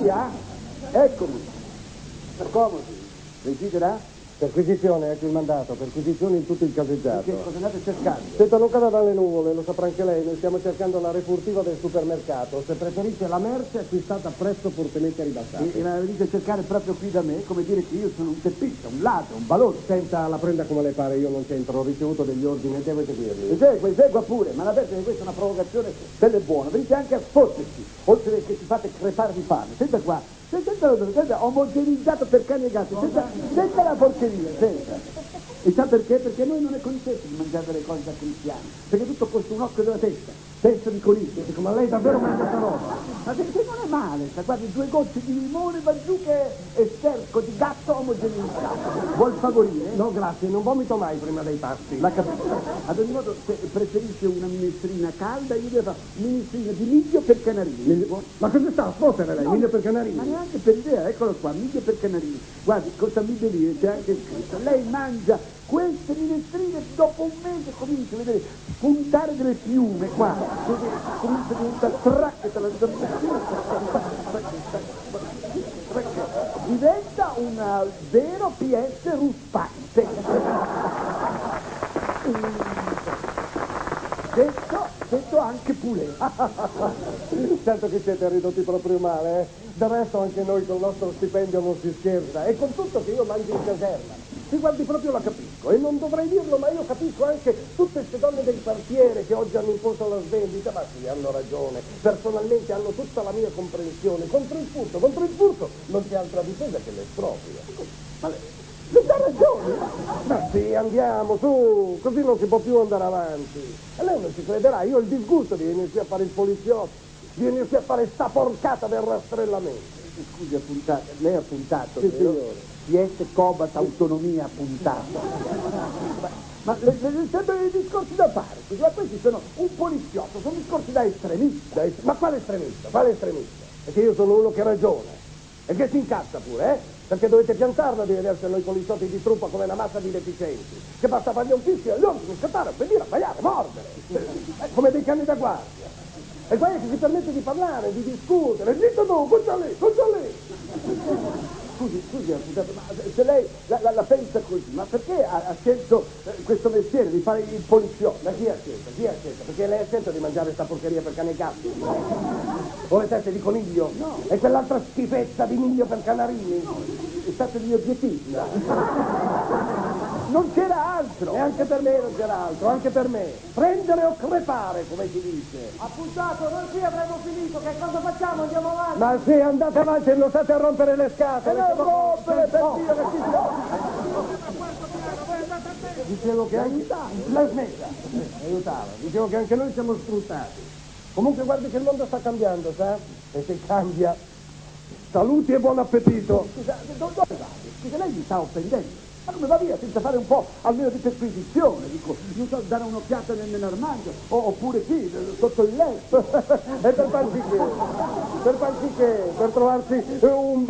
criar. é Como? é como, Vem dirá? Perquisizione, ecco il mandato, perquisizione in tutto il caseggiato. Che cosa andate cercando? Senta, non cada dalle nuvole, lo saprà anche lei, noi stiamo cercando la refurtiva del supermercato. Se preferisce la merce acquistata a prezzo fortemente ribassato. E, e la venite a cercare proprio qui da me, come dire che io sono un teppista, un ladro, un balone. Senta, la prenda come le pare, io non c'entro, ho ricevuto degli ordini e devo eseguirli. Esegua, esegua pure, ma la verte che questa è una provocazione bella e buona. Venite anche a sfotterci, oltre che ci fate crepare di fame. Senta qua, senta, senta omogenizzato per cani e gatti, senta, senta la porcheria, senta. E sa perché? Perché noi non è concesso di mangiare delle cose da cristiani, perché tutto costa un occhio della testa, testa di coniglio. Dico, ma lei davvero mangia questa roba? Ma perché non è male, sta guardi due gocce di limone, va giù che è sterco di gatto omogeneizzato. Vuol favorire? No, grazie, non vomito mai prima dei pasti. La capisco. Ad ogni modo, se preferisce una minestrina calda, io devo fare minestrina di miglio per canarini. Ma cosa sta a sfottere lei? No, Miglio per Ma canarini? neanche per idea, eccolo qua, miglio per canarini. Guardi, cosa mi deve dire? C'è anche scritto. Lei mangia minestrine mese comincia a vedere spuntare delle piume qua. Comincia a diventare traccata la Diventa un vero PS ruspante. Detto, detto anche pure. Certo che siete ridotti proprio male, eh? Del resto anche noi col nostro stipendio non si scherza. E con tutto che io mangio in caserma. Si guardi proprio la capisco. E non dovrei dirlo, ma io capisco anche tutte queste donne del quartiere che oggi hanno imposto la svendita. Ma sì, hanno ragione. Personalmente hanno tutta la mia comprensione. Contro il furto, contro il furto non c'è altra difesa che l'esproprio. Ma lei, lei ha ragione. Ma sì, andiamo, su, così non si può più andare avanti. E lei non ci crederà, io ho il disgusto di venirsi a fare il poliziotto, venirsi a fare sta porcata del rastrellamento. Scusi, ha puntato, lei ha puntato, Sì, signore. PS Cobat Autonomia puntato. Ma, le, le, le dei discorsi da fare, scusi, ma questi sono un poliziotto, sono discorsi da estremista. Da es- Ma quale estremista? Quale estremista? Perché io sono uno che ragiona e che si incazza pure, eh? Perché dovete piantarla di vedersi a noi poliziotti di truppa come una massa di deficienti. Che basta fargli un fischio e loro scattare, obbedire, abbaiare, mordere. Eh, come dei cani da guardia. E è che si permette di parlare, di discutere. Zitto tu, guarda lì, guarda lì. Scusi, scusi, ma se lei la, la- la pensa così, ma perché ha, ha scelto eh, questo mestiere di fare il poliziotto? Ma chi ha scelto? Chi ha scelto? Perché lei ha scelto di mangiare sta porcheria per cani e gatti? O le teste di coniglio? No. E quell'altra schifezza di miglio per canarini? È stato il mio obiettivo. Non c'era altro. E anche per me non c'era altro, anche per me. Prendere o crepare, come si dice. Appuntato, noi qui avremo finito, che cosa facciamo? Andiamo avanti. Ma sì, andate avanti e non state a rompere le E scatole. non rompere per dire che ci Dicevo che anche... La smetta. Eh, Aiutava. Dicevo che anche noi siamo sfruttati. Comunque guardi che il mondo sta cambiando, sa? E se cambia... Saluti e buon appetito. Scusa, do- dove va? Scusa, lei mi sta offendendo. Come va via senza fare un po' almeno di perquisizione? Dico, non so, dare un'occhiata nel- nell'armadio, o- oppure qui, sotto il letto. e per farci che? Per farci che? Per trovarsi un...